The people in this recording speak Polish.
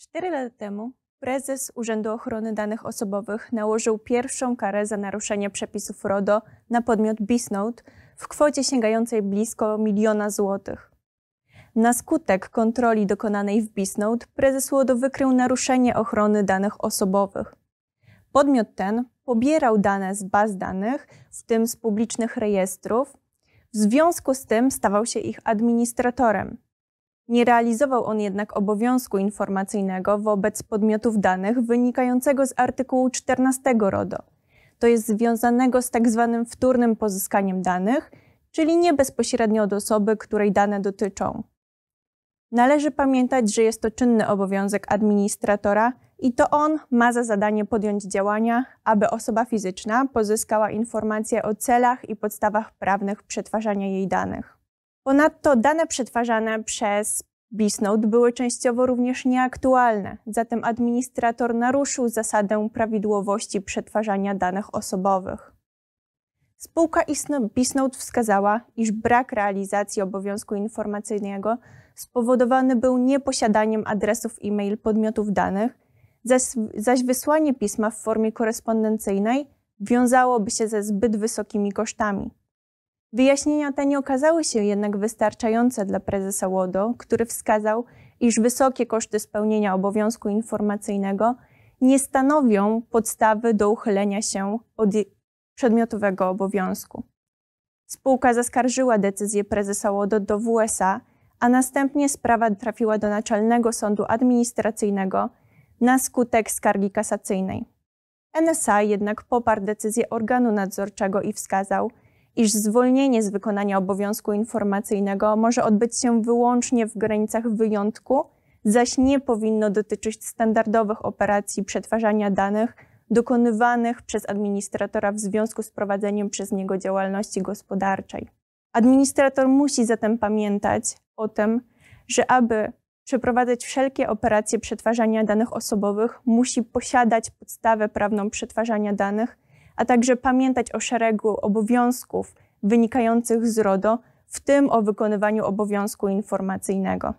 Cztery lata temu prezes Urzędu Ochrony Danych Osobowych nałożył pierwszą karę za naruszenie przepisów RODO na podmiot Bisnote w kwocie sięgającej blisko miliona złotych. Na skutek kontroli dokonanej w Bisnote prezes RODO wykrył naruszenie ochrony danych osobowych. Podmiot ten pobierał dane z baz danych, w tym z publicznych rejestrów, w związku z tym stawał się ich administratorem. Nie realizował on jednak obowiązku informacyjnego wobec podmiotów danych wynikającego z artykułu 14 RODO, to jest związanego z tak zwanym wtórnym pozyskaniem danych, czyli nie bezpośrednio od osoby, której dane dotyczą. Należy pamiętać, że jest to czynny obowiązek administratora i to on ma za zadanie podjąć działania, aby osoba fizyczna pozyskała informacje o celach i podstawach prawnych przetwarzania jej danych. Ponadto dane przetwarzane przez Bisnode były częściowo również nieaktualne, zatem administrator naruszył zasadę prawidłowości przetwarzania danych osobowych. Spółka Bisnode wskazała, iż brak realizacji obowiązku informacyjnego spowodowany był nieposiadaniem adresów e-mail podmiotów danych, zaś wysłanie pisma w formie korespondencyjnej wiązałoby się ze zbyt wysokimi kosztami. Wyjaśnienia te nie okazały się jednak wystarczające dla prezesa łodo, który wskazał, iż wysokie koszty spełnienia obowiązku informacyjnego nie stanowią podstawy do uchylenia się od przedmiotowego obowiązku. Spółka zaskarżyła decyzję prezesa łodo do WSA, a następnie sprawa trafiła do Naczelnego Sądu Administracyjnego na skutek skargi kasacyjnej. NSA jednak poparł decyzję organu nadzorczego i wskazał, iż zwolnienie z wykonania obowiązku informacyjnego może odbyć się wyłącznie w granicach wyjątku, zaś nie powinno dotyczyć standardowych operacji przetwarzania danych dokonywanych przez administratora w związku z prowadzeniem przez niego działalności gospodarczej. Administrator musi zatem pamiętać o tym, że aby przeprowadzać wszelkie operacje przetwarzania danych osobowych, musi posiadać podstawę prawną przetwarzania danych a także pamiętać o szeregu obowiązków wynikających z RODO, w tym o wykonywaniu obowiązku informacyjnego.